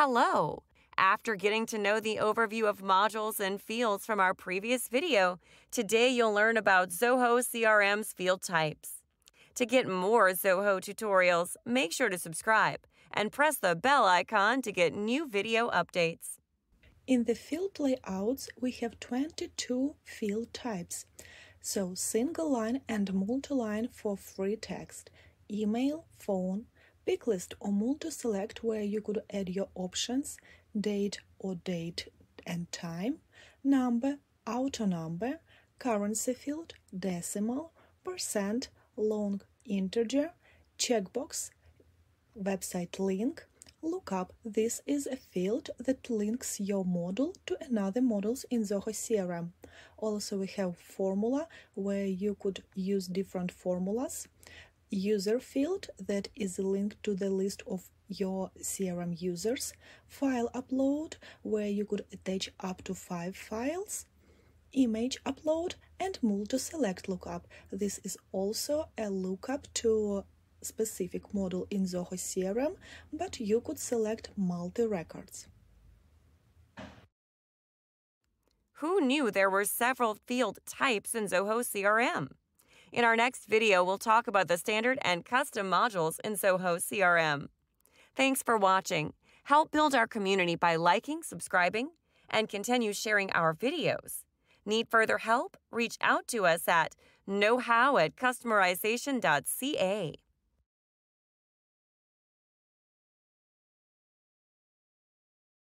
Hello! After getting to know the overview of modules and fields from our previous video, today you'll learn about Zoho CRM's field types. To get more Zoho tutorials, make sure to subscribe and press the bell icon to get new video updates. In the field layouts, we have 22 field types. So single line and multi-line for free text, email, phone, pick list or multi-select where you could add your options, date or date and time, number, auto number, currency field, decimal, percent, long integer, checkbox, website link, lookup. This is a field that links your model to another models in Zoho CRM. Also, we have formula where you could use different formulas. User field that is linked to the list of your CRM users, file upload, where you could attach up to five files, image upload, and multi-select lookup. This is also a lookup to specific model in Zoho CRM, but you could select multi-records. Who knew there were several field types in Zoho CRM? In our next video, we'll talk about the standard and custom modules in Zoho CRM. Thanks for watching. Help build our community by liking, subscribing, and continue sharing our videos. Need further help? Reach out to us at knowhow at customerization.ca.